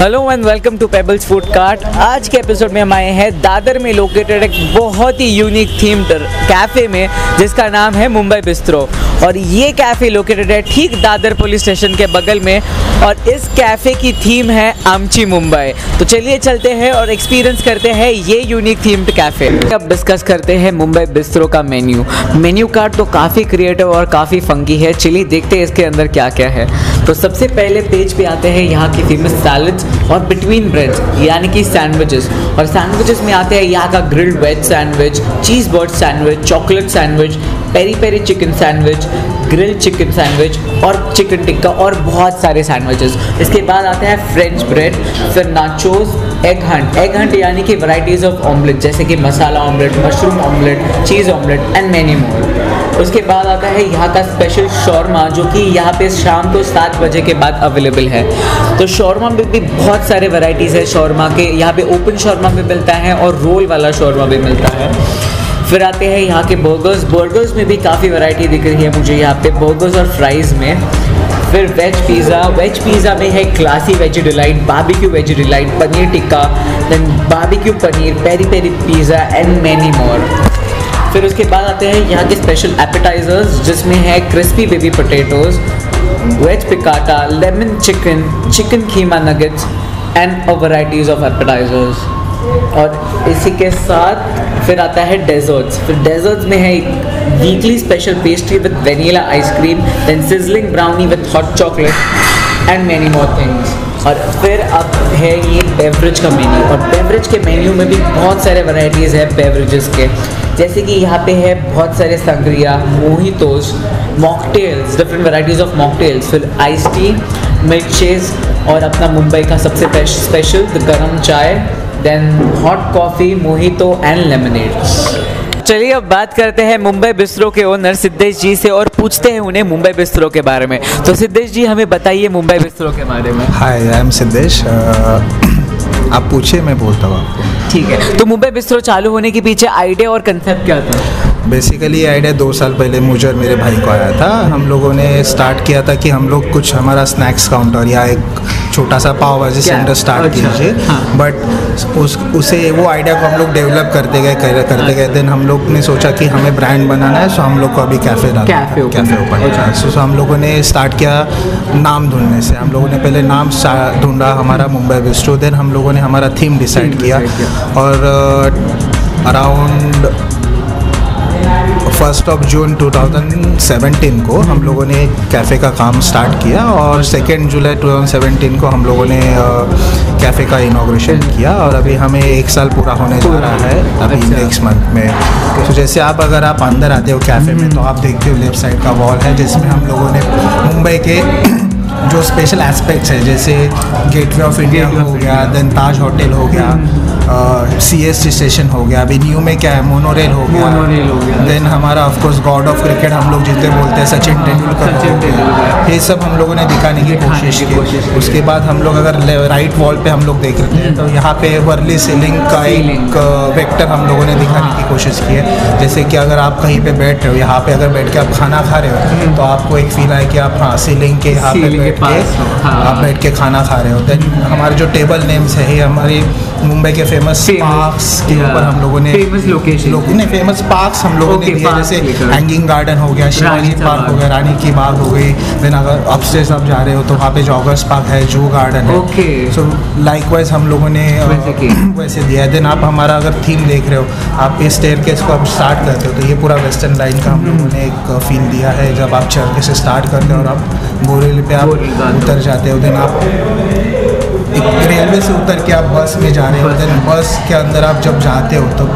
Hello and welcome to Pebbles food cart आज के episode में हम आए हैं दादर में लोकेटेड एक बहुत ही यूनिक थीम्ड कैफ़े में, जिसका नाम है मुंबई बिस्त्रो और ये कैफ़े लोकेटेड है ठीक दादर पुलिस स्टेशन के बगल में और इस कैफ़े की थीम है आमची मुंबई। तो चलिए चलते हैं और एक्सपीरियंस करते हैं ये यूनिक थीम्ड कैफ़े अब डिस्कस करते हैं मुंबई बिस्तरों का मेन्यू मेन्यू कार्ड तो काफ़ी क्रिएटिव और काफ़ी फंकी है। चलिए देखते हैं इसके अंदर क्या क्या है। तो सबसे पहले पेज पे आते हैं यहाँ की फ़ेमस सैलड्स और बिटवीन ब्रेड्स यानी कि सैंडविचेस और सैंडविचेस में आते हैं यहाँ का grilled veg sandwich cheese bird sandwich chocolate sandwich peri peri chicken sandwich grill chicken sandwich और चिकन टिक्का और बहुत सारे सैंडविचेस। इसके बाद आते हैं फ्रेंच ब्रेड, फिर nachos egg hunt egg hunt यानी कि वैराइटीज़ ऑफ़ ऑमलेट जैसे कि masala omelette mushroom omelette cheese omelette and many more उसके बाद आता है यहाँ का स्पेशल शौरमा जो कि यहाँ पे शाम को सात बजे के बाद अवेलेबल है। तो शौरमा में भी बहुत सारे वैराइटीज़ है शौरमा के। यहाँ पे ओपन शॉर्मा भी मिलता है और रोल वाला शौरमा भी मिलता है। फिर आते हैं यहाँ के बर्गर्स बर्गर्स में भी काफ़ी वैरायटी दिख रही है मुझे यहाँ पे बर्गर्स और फ्राइज़ में। फिर वेज पिज़्ज़ा वेज पिज़्ज़ा में है classy veg delight barbecue veg delight paneer tikka then barbecue paneer peri peri pizza and many more फिर उसके बाद आते हैं यहाँ के स्पेशल एपेटाइजर्स जिसमें है crispy baby potatoes veg piccata lemon chicken chicken keema nuggets and a varieties of appetizers और इसी के साथ फिर आता है डेजर्ट्स फिर डेजर्ट्स में है एक weekly special pastry with vanilla ice cream then sizzling brownie with hot chocolate and many more things और फिर अब है ये बेवरेज का मेन्यू और बेवरेज के मेन्यू में भी बहुत सारे वैरायटीज़ है बेवरेजेस के. जैसे कि यहाँ पे है बहुत सारे sangria mojitos mocktails different varieties of mocktails फिर आइस टी मिल्क शेज और अपना मुंबई का सबसे स्पेशल गरम चाय then hot coffee mojito and lemonade चलिए अब बात करते हैं मुंबई बिस्तरों के ओनर सिद्धेश जी से और पूछते हैं उन्हें मुंबई बिस्तरों के बारे में। तो सिद्धेश जी हमें बताइए मुंबई बिस्तरों के बारे में। Hi I am Siddhesh. आप पूछिए मैं बोलता हूँ आपको। ठीक है तो मुंबई बिस्तरों चालू होने के पीछे आइडिया और कंसेप्ट क्या था? बेसिकली ये आइडिया दो साल पहले मुझे और मेरे भाई को आया था। हम लोगों ने स्टार्ट किया था कि हम लोग कुछ हमारा स्नैक्स काउंटर या एक छोटा सा पाव भाजी सेंटर स्टार्ट अच्छा, कीजिए। हाँ। बट उस उसे वो आइडिया को हम लोग डेवलप करते गए कर, करते गए। देन हम लोग ने सोचा कि हमें ब्रांड बनाना है सो हम लोग को अभी कैफ़े कैफ़े ओपन है। करना सो हम लोगों ने स्टार्ट किया नाम ढूँढने से। हम लोगों ने पहले नाम ढूंढा हमारा मुंबई बिस्ट्रो देन हम लोगों ने हमारा थीम डिसाइड किया। किया। और अराउंड फ़र्स्ट ऑफ़ जून 2017 को हम लोगों ने कैफ़े का काम स्टार्ट किया और सेकेंड जुलाई 2017 को हम लोगों ने कैफ़े का इनाग्रेशन किया और अभी हमें एक साल पूरा होने जा रहा है अभी अच्छा। नेक्स्ट मंथ में। तो जैसे आप अगर आप अंदर आते हो कैफ़े में तो आप देखते हो लेफ़्ट साइड का वॉल है जिसमें हम लोगों ने मुंबई के जो स्पेशल एस्पेक्ट्स है जैसे गेटवे ऑफ़ इंडिया हो गया देन ताज होटल हो गया सी एस टी स्टेशन हो गया अभी न्यू में क्या है मोनोरेल हो गया Monorail हो गया। देन हमारा of course god of cricket हम लोग जितने बोलते हैं सचिन तेंदुलकर हो। ये सब हम लोगों ने दिखाने की कोशिश की। उसके बाद हम लोग अगर राइट वॉल पे हम लोग देख रहे हैं तो यहाँ पे वर्ली सीलिंग का एक वेक्टर हम लोगों ने दिखाने की कोशिश की है. जैसे कि अगर आप कहीं पे बैठ रहे हो यहाँ पे अगर बैठ के आप खाना खा रहे हो तो आपको एक फील आए कि आप हाँ सीलिंग के यहाँ पे बैठ के हाँ। आप बैठ के खाना खा रहे हो। देन हमारे जो टेबल नेम्स है हमारी मुंबई के फ़ेमस पार्क्स के ऊपर हम लोगों ने location। लोग नहीं फ़ेमस पार्क्स हम लोगों ने दिए जैसे हैंगिंग गार्डन हो गया शिवाजी पार्क हो गया रानी की बाग हो गई। देन अगर अपस्टेज आप जा रहे हो तो वहाँ पे जॉगर्स पार्क है जू गार्डन है। Okay. सो लाइकवाइज हम लोगों ने वैसे दिया है। देन आप हमारा अगर थीम देख रहे हो आप इस स्टेयर केस को आप स्टार्ट करते हो तो ये पूरा वेस्टर्न लाइन का हम लोगों ने एक फील दिया है जब आप चढ़ के से स्टार्ट करते हो और आप बोरेली पे आप उतर जाते हो देन आप रेलवे से उतर के आप बस में जा रहे हो देन बस के अंदर आप जब जाते हो तो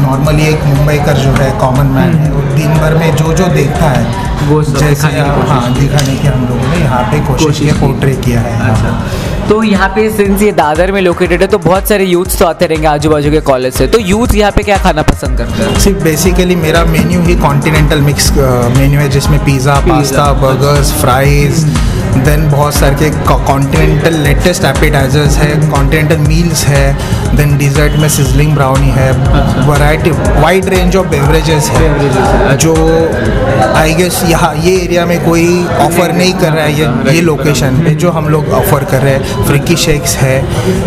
नॉर्मली एक मुंबई का जो है कॉमन मैन है वो दिन भर में जो जो देखता है वो जैसे हाँ दिखाने की हम लोगों ने यहाँ पे कोशिश की। पोर्ट्रे किया है अच्छा। तो यहाँ पे सिंस ये दादर में लोकेटेड है तो बहुत सारे यूथ्स तो आते रहेंगे आजू बाजू के कॉलेज से। तो यूथ यहाँ पे क्या खाना पसंद करते हैं? सिर्फ़ बेसिकली मेरा मेन्यू ही कॉन्टिनेंटल मिक्स मेन्यू है जिसमें pizza pasta burgers fries then बहुत सारे के कॉन्टिनेंटल लेटेस्ट एपिटाइजर्स है कॉन्टिनेंटल मील्स है देन डिज़र्ट में सिजलिंग ब्राउनी है variety variety wide range of beverages है, जो आई गेस यहाँ ये एरिया में कोई ऑफ़र नहीं कर रहा है ये ये लोकेशन पे जो हम लोग ऑफ़र कर रहे हैं। फ्रिकी शेक्स है।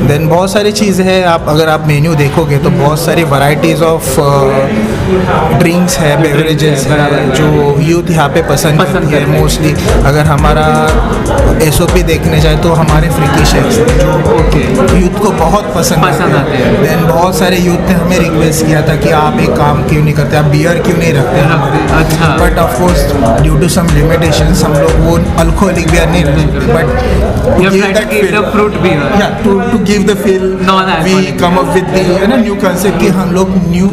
देन बहुत सारी चीज़ें हैं। आप अगर आप मेन्यू देखोगे तो बहुत सारी वैरायटीज़ ऑफ़ ड्रिंक्स है बेवरेजेस है जो यूथ यहाँ पे पसंद करती है मोस्टली अगर हमारा एसओपी देखने जाए तो हमारे फ्रिकी शेक्स जो यूथ को बहुत पसंद पसंद आते हैं। देन बहुत सारे यूथ ने हमें रिक्वेस्ट किया था कि आप एक काम क्यों नहीं करते? आप बियर क्यों नहीं रखते हमारे? अच्छा। But of course due to some limitations हम लोग वो अल्कोहलिक बियर नहीं but You have tried to keep the fruit beer. yeah to to give the feel Non-alcoholic. we come up with the you know new concept कि हम लोग new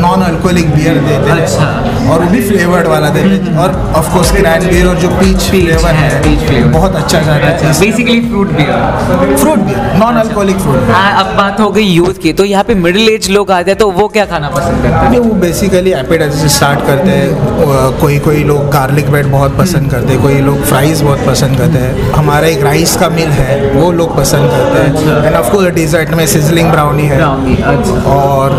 non alcoholic beer देते हैं अच्छा। और वो भी फ्लेवर्ड वाला देते हैं और ऑफ़ कोर्स क्रैन बियर और जो पीच फ्लेवर है। बहुत अच्छा जाता है basically fruit beer fruit beer non alcoholic fruit अब बात हो गई यूथ की तो यहाँ पे मिडिल एज लोग आते हैं तो वो क्या खाना पसंद करते हैं वो बेसिकली एपेटाइजर से स्टार्ट करते हैं कोई कोई लोग गार्लिक ब्रेड बहुत पसंद करते हैं कोई लोग फ्राइज बहुत पसंद करते हैं। हमारा एक राइस का मिल है वो लोग पसंद करते हैं। एंड ऑफ़ कोर्स डिजर्ट में सिजलिंग ब्राउनी है। अच्छा। और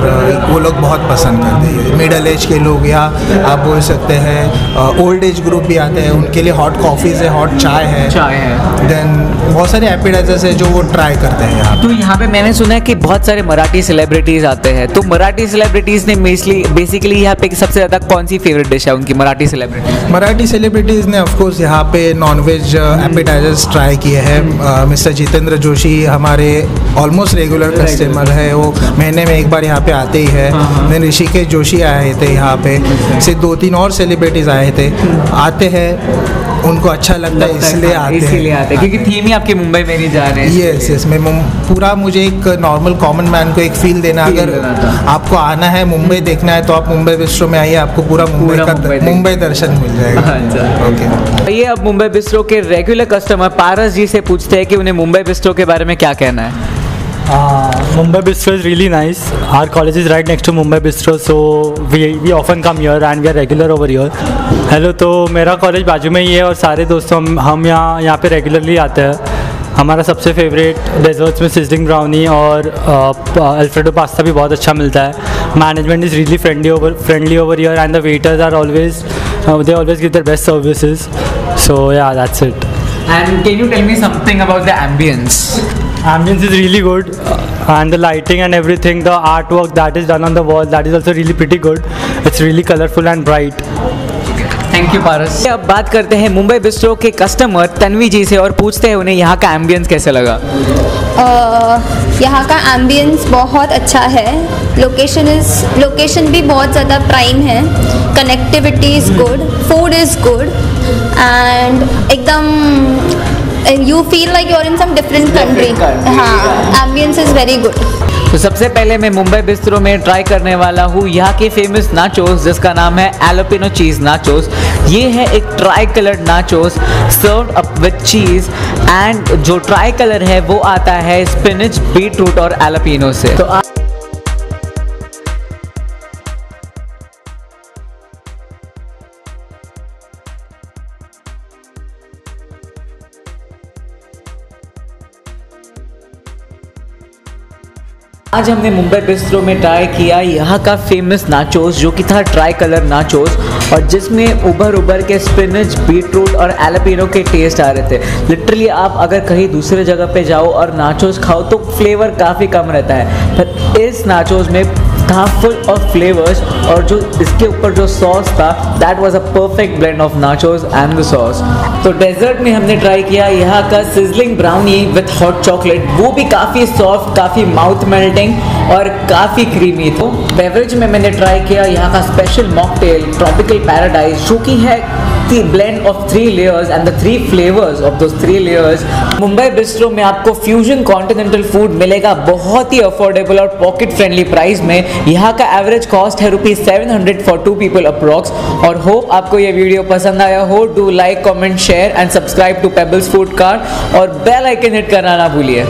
वो लोग बहुत पसंद करते हैं। मिडल एज के लोग या आप बोल सकते हैं ओल्ड एज ग्रुप भी आते हैं उनके लिए हॉट कॉफ़ीज़ है हॉट चाय है। चाय है। देन बहुत सारे एपेटाइजर्स है जो वो ट्राई करते हैं यहाँ तो यहाँ पे मैंने सुना है कि बहुत सारे मराठी सेलिब्रिटीज आते हैं। तो मराठी सेलिब्रिटीज ने बेसिकली बेसिकली यहाँ पे सबसे ज़्यादा कौन सी फेवरेट डिश है उनकी मराठी सेलिब्रिटीज मराठी सेलिब्रिटीज़ ने ऑफकोर्स यहाँ पे नॉनवेज एपेटाइजर्स ट्राई किए हैं। मिस्टर जितेंद्र जोशी हमारे ऑलमोस्ट रेगुलर कस्टमर है वो। महीने में एक बार यहाँ पे आते ही है। देन ऋषिकेश जोशी आए थे यहाँ पे। से दो तीन और सेलिब्रिटीज़ आए थे। आते हैं उनको अच्छा लगता है इसलिए आते हैं। इसीलिए आते हैं। क्योंकि थीम ही आपके मुंबई में नहीं जा रहे हैं यस यस मैं पूरा मुझे एक नॉर्मल कॉमन मैन को एक फील देना। अगर आपको आना है मुंबई देखना है तो आप मुंबई विश्व में आइए आपको पूरा मुंबई का मुंबई दर्शन मिल जाएगा। अच्छा। ओके ये अब मुंबई बिस्ट्रो के रेगुलर कस्टमर पारस जी से पूछते हैं कि उन्हें मुंबई बिस्ट्रो के बारे में क्या कहना है। Uh, Mumbai Bistro is really nice. Our college is right next to Mumbai Bistro, so we we often come here and we are regular over here. Hello तो मेरा कॉलेज बाजू में ही है और सारे दोस्तों हम यहाँ यहाँ पे रेगुलरली आते हैं। हमारा सबसे फेवरेट डेजर्ट्स में सिजलिंग ब्राउनी और अल्फ्रेडो पास्ता भी बहुत अच्छा मिलता है। Management is really friendly over friendly over here and the waiters are always they always give their best services so yeah that's it and can you tell me something about the ambience ambience is really good uh, and the lighting and everything the artwork that is done on the wall that is also really pretty good it's really colorful and bright thank you Paras अब बात करते हैं Mumbai bistro के customer Tanvi ji से और पूछते हैं उन्हें यहाँ का एम्बियंस कैसे लगा अ, यहाँ का एम्बियंस बहुत अच्छा है लोकेशन इज़ लोकेशन भी बहुत ज़्यादा प्राइम है connectivity is good food is good and एकदम you feel like you're in some different country हाँ एम्बियंस इज़ वेरी गुड तो सबसे पहले मैं मुंबई बिस्तरों में ट्राई करने वाला हूँ। यहाँ के फ़ेमस नाचोस जिसका नाम है एलोपिनो चीज़ नाचोस ये है एक tricolour nachos serve up with cheese and जो ट्राई कलर है वो आता है स्पिनिच बीट रूट और एलोपिनो से। तो आ- आज हमने मुंबई बिस्ट्रो में ट्राई किया। यहाँ का फ़ेमस नाचोस जो कि था ट्राई कलर नाचोस और जिसमें उभर उभर के स्पिनच बीट रूट और एलापिनो के टेस्ट आ रहे थे। लिटरली आप अगर कहीं दूसरे जगह पे जाओ और नाचोस खाओ तो फ्लेवर काफ़ी कम रहता है। पर इस नाचोस में था फुल ऑफ़ फ्लेवर्स और जो इसके ऊपर जो सॉस था that was a perfect blend of nachos and the sauce तो डेजर्ट में हमने ट्राई किया। यहाँ का sizzling brownie with hot chocolate वो भी काफ़ी सॉफ्ट काफ़ी माउथ मेल्टिंग और काफ़ी क्रीमी तो बेवरेज में मैंने ट्राई किया। यहाँ का स्पेशल मॉकटेल ट्रॉपिकल पैराडाइज जो कि है the blend of three layers and the three flavors of those three layers Mumbai bistro में आपको फ्यूजन कॉन्टिनेंटल फ़ूड मिलेगा बहुत ही अफोर्डेबल और पॉकेट फ्रेंडली प्राइस में। यहाँ का एवरेज कॉस्ट है rupees seven hundred for two people approx और होप आपको ये वीडियो पसंद आया हो do like comment share and subscribe to Pebbles food card और बेल आइकन हिट करना ना भूलिए।